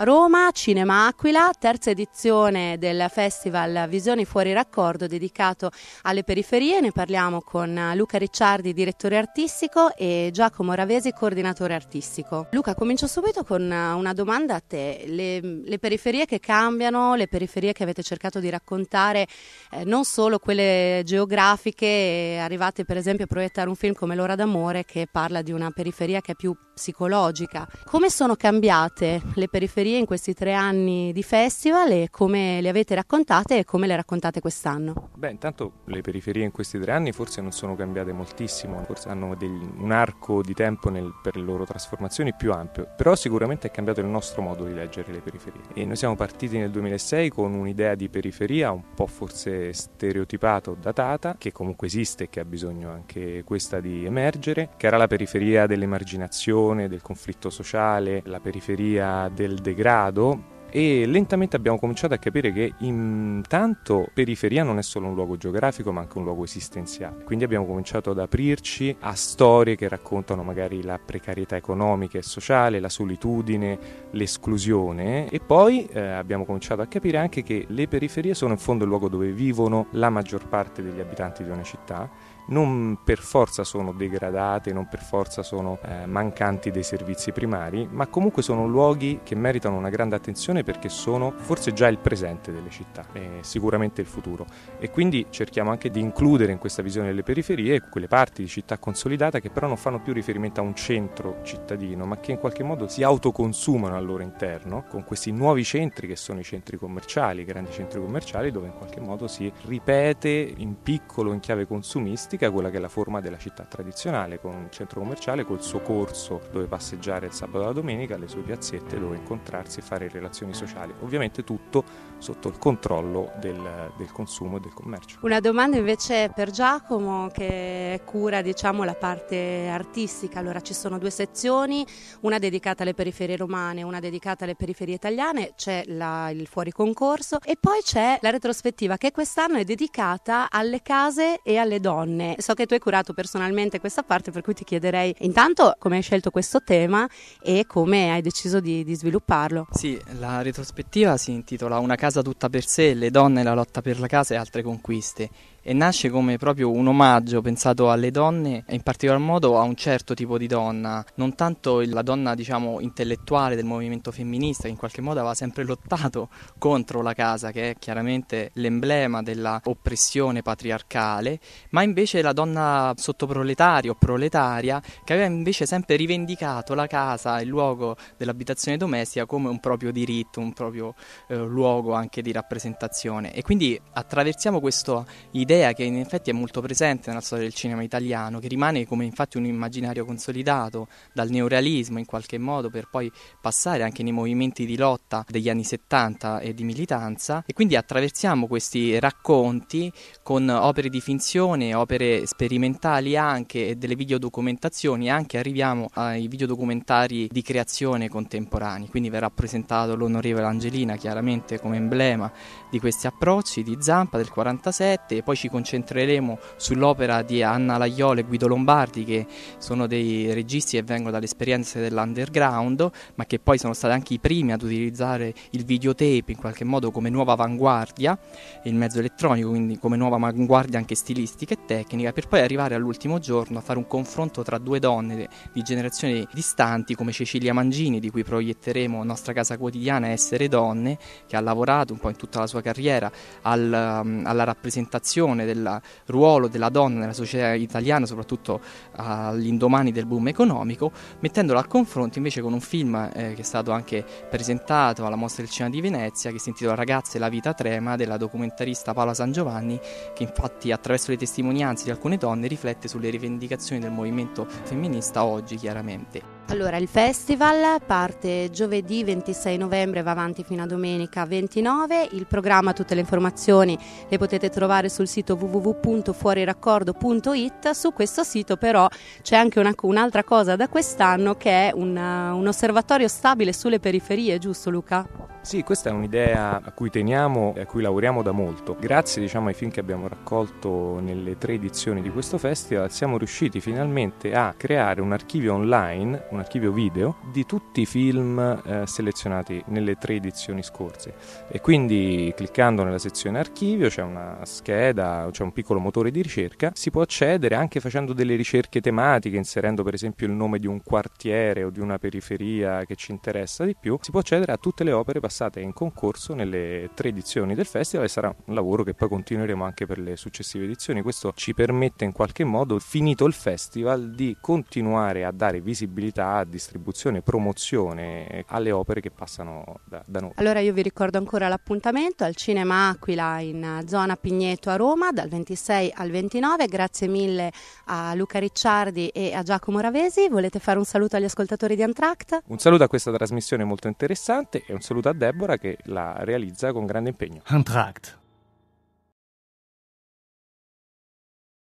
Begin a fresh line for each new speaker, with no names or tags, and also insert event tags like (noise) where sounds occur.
Roma, Cinema Aquila, terza edizione del festival Visioni fuori raccordo dedicato alle periferie. Ne parliamo con Luca Ricciardi, direttore artistico, e Giacomo Ravesi, coordinatore artistico. Luca, comincio subito con una domanda a te. Le, le periferie che cambiano, le periferie che avete cercato di raccontare, eh, non solo quelle geografiche, arrivate per esempio a proiettare un film come L'ora d'amore che parla di una periferia che è più psicologica. Come sono cambiate le periferie? Periferie in questi tre anni di festival e come le avete raccontate e come le raccontate quest'anno?
Beh, intanto le periferie in questi tre anni forse non sono cambiate moltissimo, forse hanno degli, un arco di tempo nel, per le loro trasformazioni più ampio, però sicuramente è cambiato il nostro modo di leggere le periferie. E noi siamo partiti nel 2006 con un'idea di periferia un po' forse stereotipata o datata, che comunque esiste e che ha bisogno anche questa di emergere, che era la periferia dell'emarginazione, del conflitto sociale, la periferia del degrado grado e lentamente abbiamo cominciato a capire che intanto periferia non è solo un luogo geografico ma anche un luogo esistenziale. Quindi abbiamo cominciato ad aprirci a storie che raccontano magari la precarietà economica e sociale, la solitudine, l'esclusione e poi eh, abbiamo cominciato a capire anche che le periferie sono in fondo il luogo dove vivono la maggior parte degli abitanti di una città non per forza sono degradate, non per forza sono eh, mancanti dei servizi primari, ma comunque sono luoghi che meritano una grande attenzione perché sono forse già il presente delle città e sicuramente il futuro. E quindi cerchiamo anche di includere in questa visione delle periferie quelle parti di città consolidata che però non fanno più riferimento a un centro cittadino, ma che in qualche modo si autoconsumano al loro interno con questi nuovi centri che sono i centri commerciali, i grandi centri commerciali dove in qualche modo si ripete in piccolo, in chiave consumistica classica, quella che è la forma della città tradizionale, con un centro commerciale col suo corso dove passeggiare il sabato e la domenica, le sue piazzette dove incontrarsi e fare relazioni sociali. Ovviamente tutto sotto il controllo del, del consumo e del commercio.
Una domanda invece per Giacomo che cura diciamo, la parte artistica. Allora ci sono due sezioni, una dedicata alle periferie romane, una dedicata alle periferie italiane, c'è la, il fuori concorso e poi c'è la retrospettiva che quest'anno è dedicata alle case e alle donne. So che tu hai curato personalmente questa parte, per cui ti chiederei intanto come hai scelto questo tema e come hai deciso di, di svilupparlo.
Sì, la retrospettiva si intitola Una casa tutta per sé, le donne, la lotta per la casa e altre conquiste e nasce come proprio un omaggio pensato alle donne e in particolar modo a un certo tipo di donna, non tanto la donna diciamo intellettuale del movimento femminista che in qualche modo aveva sempre lottato (laughs) contro la casa che è chiaramente l'emblema della oppressione patriarcale, ma invece la donna sottoproletaria o proletaria che aveva invece sempre rivendicato la casa, il luogo dell'abitazione domestica come un proprio diritto, un proprio eh, luogo anche di rappresentazione. E quindi attraversiamo questa idea idea che in effetti è molto presente nella storia del cinema italiano, che rimane come infatti un immaginario consolidato dal neorealismo in qualche modo per poi passare anche nei movimenti di lotta degli anni 70 e di militanza. E quindi attraversiamo questi racconti con opere di finzione, opere sperimentali anche e delle videodocumentazioni anche arriviamo ai videodocumentari di creazione contemporanei, quindi verrà presentato l'onorevole Angelina chiaramente come emblema di questi approcci di Zampa del 47 e poi ci concentreremo sull'opera di Anna Laiole e Guido Lombardi che sono dei registi che vengono dalle esperienze dell'underground ma che poi sono stati anche i primi ad utilizzare il videotape in qualche modo come nuova avanguardia, il mezzo elettronico quindi come nuova avanguardia anche stilistica e tecnica per poi arrivare all'ultimo giorno a fare un confronto tra due donne di generazioni distanti come Cecilia Mangini di cui proietteremo Nostra Casa Quotidiana Essere Donne che ha lavorato un po' in tutta la sua carriera um, alla rappresentazione valutazione del ruolo della donna nella società italiana, soprattutto all'indomani del boom economico, mettendolo a confronto invece con un film eh, che è stato anche presentato alla Mostra del Cinema di Venezia, che si intitola Ragazze la vita trema, della documentarista Paola San Giovanni, che infatti attraverso le testimonianze di alcune donne riflette sulle rivendicazioni del movimento femminista oggi chiaramente.
Allora, il festival parte giovedì 26 novembre, va avanti fino a domenica 29. Il programma, tutte le informazioni le potete trovare sul sito www.fuoriraccordo.it. Su questo sito però c'è anche una, un'altra cosa da quest'anno che è un, un osservatorio stabile sulle periferie, giusto Luca?
Sì, questa è un'idea a cui teniamo e a cui lavoriamo da molto. Grazie diciamo, ai film che abbiamo raccolto nelle tre edizioni di questo festival siamo riusciti finalmente a creare un archivio online, un archivio video di tutti i film eh, selezionati nelle tre edizioni scorse. E quindi cliccando nella sezione archivio c'è una scheda, c'è un piccolo motore di ricerca, si può accedere anche facendo delle ricerche tematiche, inserendo per esempio il nome di un quartiere o di una periferia che ci interessa di più, si può accedere a tutte le opere passate in concorso nelle tre edizioni del festival e sarà un lavoro che poi continueremo anche per le successive edizioni. Questo ci permette in qualche modo, finito il festival, di continuare a dare visibilità, distribuzione, promozione alle opere che passano da, da noi.
Allora io vi ricordo ancora l'appuntamento al Cinema Aquila in zona Pigneto a Roma dal 26 al 29. Grazie mille a Luca Ricciardi e a Giacomo Ravesi. Volete fare un saluto agli ascoltatori di Antract?
Un saluto a questa trasmissione molto interessante e un saluto a Deborah che la realizza con grande impegno.
Antract